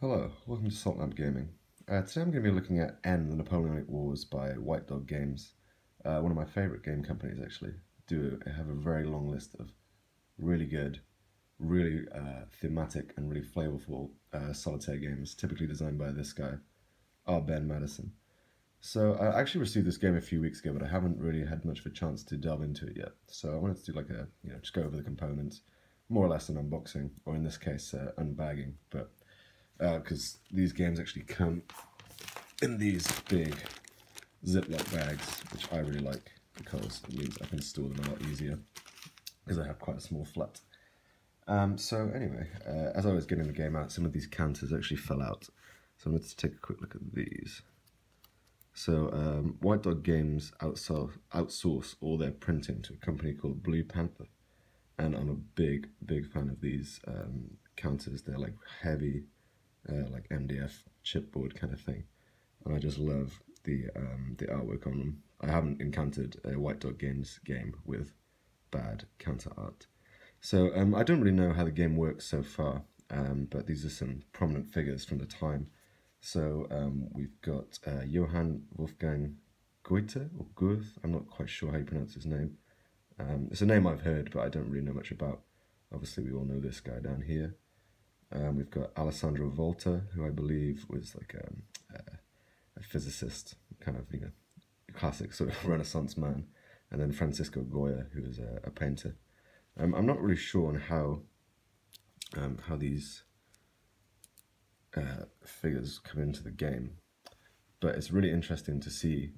Hello, welcome to Salt Lamp Gaming. Uh, today I'm going to be looking at N, the Napoleonic Wars by White Dog Games. Uh, one of my favourite game companies, actually. Do have a very long list of really good, really uh, thematic and really flavourful uh, solitaire games, typically designed by this guy, R. Ben Madison. So I actually received this game a few weeks ago, but I haven't really had much of a chance to delve into it yet. So I wanted to do like a, you know, just go over the components, more or less an unboxing, or in this case, uh, unbagging. But because uh, these games actually come in these big Ziploc bags, which I really like because it means I can store them a lot easier because I have quite a small flat. Um, so anyway, uh, as I was getting the game out, some of these counters actually fell out. So I'm going to take a quick look at these. So um, White Dog Games outsource, outsource all their printing to a company called Blue Panther. And I'm a big, big fan of these um, counters. They're like heavy, uh, like MDF chipboard kind of thing, and I just love the um, the artwork on them. I haven't encountered a White Dog Games game with bad counter art, so um, I don't really know how the game works so far. Um, but these are some prominent figures from the time. So um, we've got uh, Johann Wolfgang Goethe or Goethe. I'm not quite sure how you pronounce his name. Um, it's a name I've heard, but I don't really know much about. Obviously, we all know this guy down here. Um, we've got Alessandro Volta, who I believe was like a, um, a, a physicist, kind of you know, classic sort of Renaissance man, and then Francisco Goya, who is a, a painter. Um, I'm not really sure on how um, how these uh, figures come into the game, but it's really interesting to see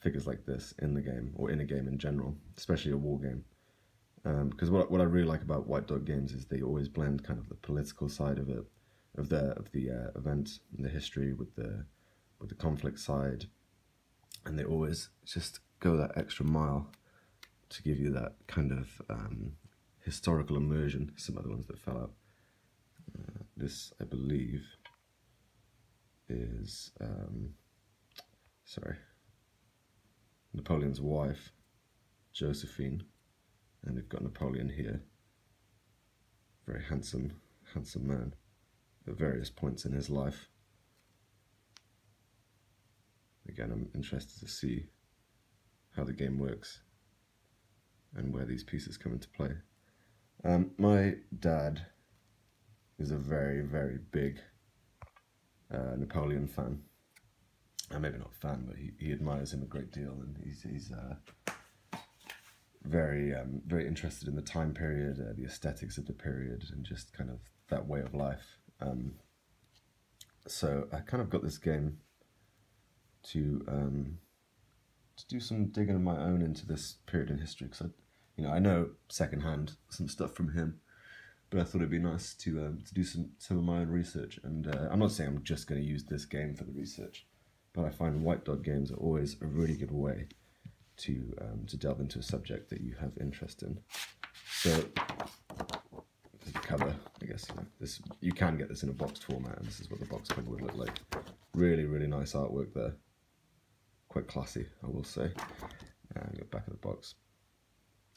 figures like this in the game or in a game in general, especially a war game. Because um, what what I really like about White Dog games is they always blend kind of the political side of it, of the of the uh, event and the history with the with the conflict side, and they always just go that extra mile to give you that kind of um, historical immersion. Some other ones that fell out. Uh, this, I believe, is um, sorry, Napoleon's wife, Josephine and we've got Napoleon here. Very handsome, handsome man at various points in his life. Again, I'm interested to see how the game works and where these pieces come into play. Um, my dad is a very, very big uh, Napoleon fan. Uh, maybe not fan, but he, he admires him a great deal, and he's, he's uh, very um, very interested in the time period, uh, the aesthetics of the period, and just kind of that way of life. Um, so I kind of got this game to um, to do some digging of my own into this period in history because I, you know, I know secondhand some stuff from him, but I thought it'd be nice to um, to do some some of my own research. And uh, I'm not saying I'm just going to use this game for the research, but I find White Dog games are always a really good way to um, to delve into a subject that you have interest in. So the cover, I guess you know, this you can get this in a boxed format, and this is what the box cover would look like. Really, really nice artwork there. Quite classy, I will say. And the back of the box.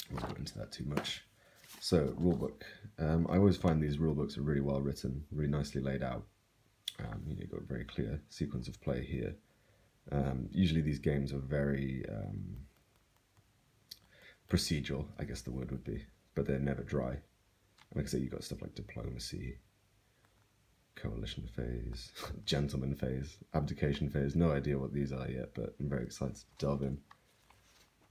I won't go into that too much. So, rulebook. Um, I always find these rulebooks are really well written, really nicely laid out. Um, you know, you've got a very clear sequence of play here. Um, usually these games are very um, procedural, I guess the word would be, but they're never dry. like I say, you've got stuff like diplomacy, coalition phase, gentleman phase, abdication phase. No idea what these are yet, but I'm very excited to delve in.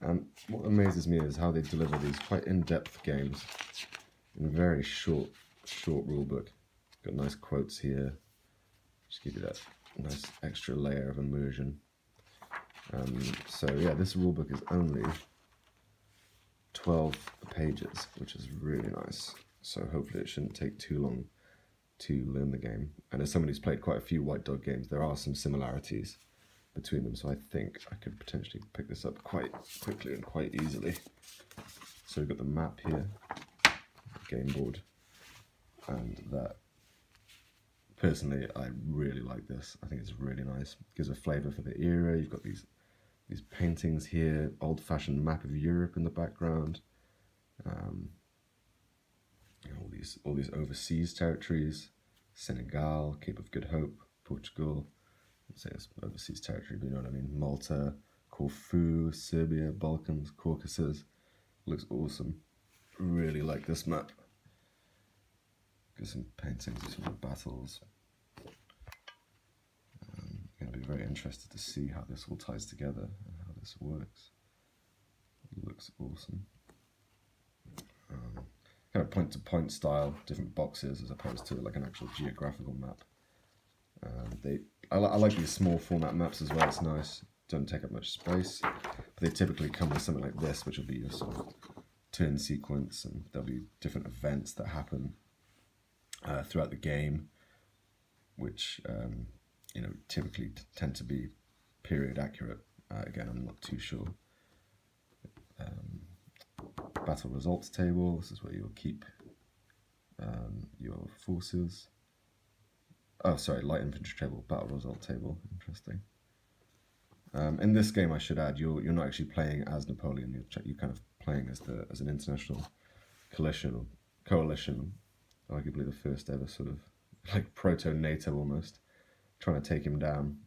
And what amazes me is how they deliver these quite in-depth games in a very short, short rulebook. Got nice quotes here. Just give you that nice extra layer of immersion. Um, so yeah, this rulebook is only 12 pages, which is really nice. So hopefully it shouldn't take too long to learn the game. And as someone who's played quite a few White Dog games, there are some similarities between them. So I think I could potentially pick this up quite quickly and quite easily. So we've got the map here, game board, and that. Personally, I really like this. I think it's really nice. It gives a flavour for the era. You've got these these paintings here, old-fashioned map of Europe in the background. Um, all these all these overseas territories, Senegal, Cape of Good Hope, Portugal. I'd say it's overseas territory, but you know what I mean. Malta, Corfu, Serbia, Balkans, Caucasus. Looks awesome. Really like this map. Got some paintings of some of battles. Um, I'm going to be very interested to see how this all ties together and how this works. It looks awesome. Um, kind of point to point style, different boxes as opposed to like an actual geographical map. Um, they, I, I, like these small format maps as well. It's nice, don't take up much space. But they typically come with something like this, which will be your sort of turn sequence, and there'll be different events that happen uh, throughout the game, which um, you know typically tend to be period accurate. Uh, again, I'm not too sure. Um, battle results table. This is where you'll keep um, your forces. Oh, sorry, light infantry table, battle result table. Interesting. Um, in this game, I should add, you're you're not actually playing as Napoleon. You're you're kind of playing as the as an international coalition or coalition, arguably the first ever sort of like proto NATO almost, trying to take him down.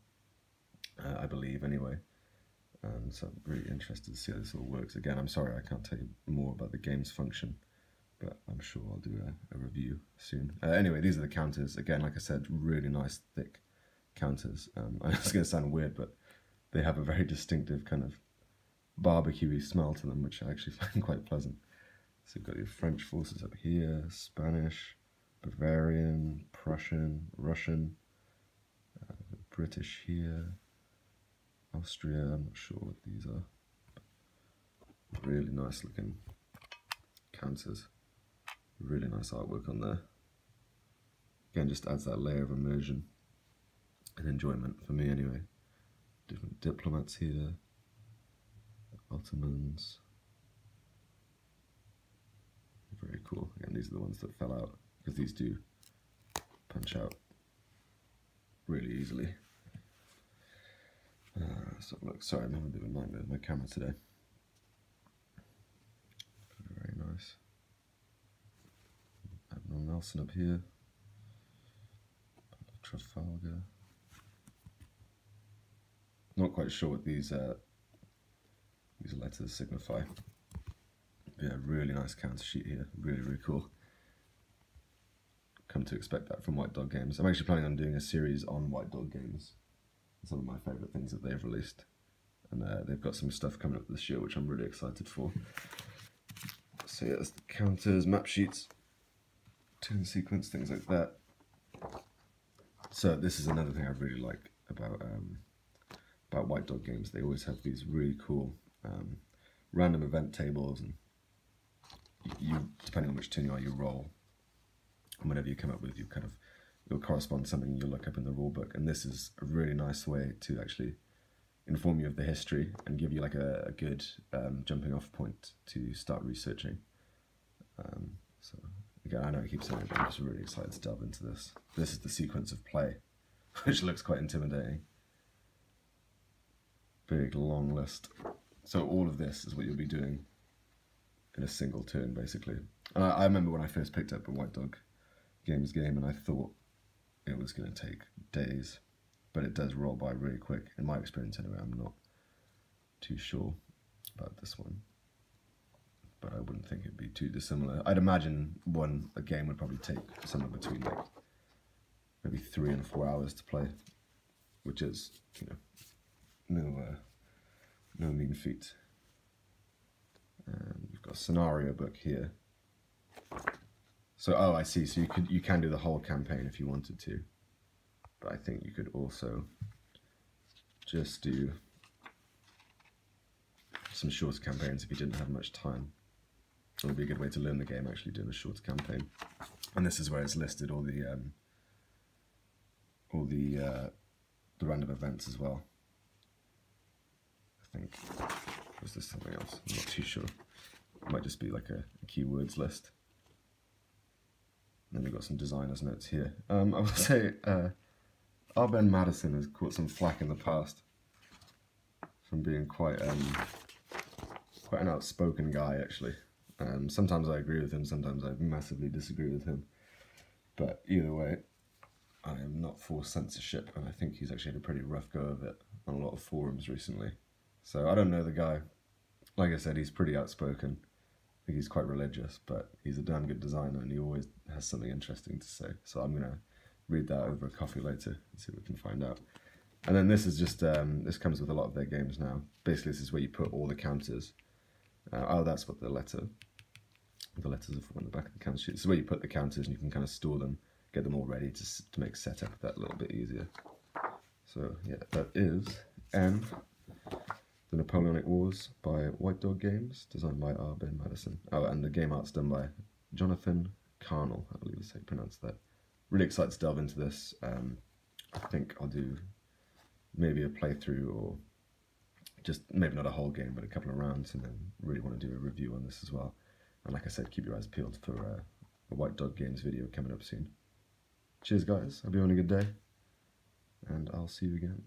Uh, I believe anyway. Um, so I'm really interested to see how this all works. Again, I'm sorry I can't tell you more about the game's function, but I'm sure I'll do a, a review soon. Uh, anyway, these are the counters. Again, like I said, really nice, thick counters. Um, I know it's going to sound weird, but they have a very distinctive kind of barbecuey smell to them, which I actually find quite pleasant. So you've got your French forces up here, Spanish, Bavarian, Prussian, Russian, uh, British here, Austria, I'm not sure what these are. Really nice looking counters. Really nice artwork on there. Again, just adds that layer of immersion and enjoyment for me anyway. Different diplomats here. Ottomans. Very cool. And these are the ones that fell out because these do punch out really easily. Uh, so look, sorry, I'm having a bit of a nightmare with my camera today. Very nice. Admiral Nelson up here. Trafalgar. Not quite sure what these uh, these letters signify. Yeah, really nice counter sheet here. Really, really cool. Come to expect that from White Dog Games. I'm actually planning on doing a series on White Dog Games some of my favourite things that they've released. And uh, they've got some stuff coming up this year, which I'm really excited for. So yeah, the counters, map sheets, turn sequence, things like that. So this is another thing I really like about um, about White Dog games. They always have these really cool um, random event tables, and you, depending on which turn you are, you roll. And whatever you come up with, you kind of it'll correspond to something you'll look up in the rule book. And this is a really nice way to actually inform you of the history and give you like a, a good um, jumping off point to start researching. Um, so again, I know I keep saying it, but I'm just really excited to delve into this. This is the sequence of play, which looks quite intimidating. Big long list. So all of this is what you'll be doing in a single turn, basically. And I, I remember when I first picked up a White Dog Games game, and I thought it was going to take days, but it does roll by really quick. In my experience, anyway, I'm not too sure about this one, but I wouldn't think it'd be too dissimilar. I'd imagine one a game would probably take somewhere between like maybe three and four hours to play, which is you know no uh, no mean feat. And got a scenario book here. So, oh, I see. So you could you can do the whole campaign if you wanted to, but I think you could also just do some shorter campaigns if you didn't have much time. It would be a good way to learn the game, actually doing a shorter campaign. And this is where it's listed all the um, all the uh, the random events as well. I think was this something else? I'm not too sure. It might just be like a, a keywords list. Then we've got some designers notes here. Um, I will say, uh, R. Ben Madison has caught some flack in the past from being quite um, quite an outspoken guy, actually. Um, sometimes I agree with him, sometimes I massively disagree with him. But either way, I am not for censorship, and I think he's actually had a pretty rough go of it on a lot of forums recently. So I don't know the guy. Like I said, he's pretty outspoken. Think he's quite religious, but he's a damn good designer, and he always has something interesting to say. So I'm gonna read that over a coffee later and see what we can find out. And then this is just um, this comes with a lot of their games now. Basically, this is where you put all the counters. Uh, oh, that's what the letter. The letters are from the back of the counter sheet. This is where you put the counters, and you can kind of store them, get them all ready to to make setup that a little bit easier. So yeah, that is N, the Napoleonic Wars by White Dog Games, designed by R. Ben Madison. Oh, and the game art's done by Jonathan Carnell, I believe is how you pronounce that. Really excited to delve into this. Um, I think I'll do maybe a playthrough or just maybe not a whole game, but a couple of rounds, and then really want to do a review on this as well. And like I said, keep your eyes peeled for uh, a White Dog Games video coming up soon. Cheers, guys. Hope you're having a good day, and I'll see you again.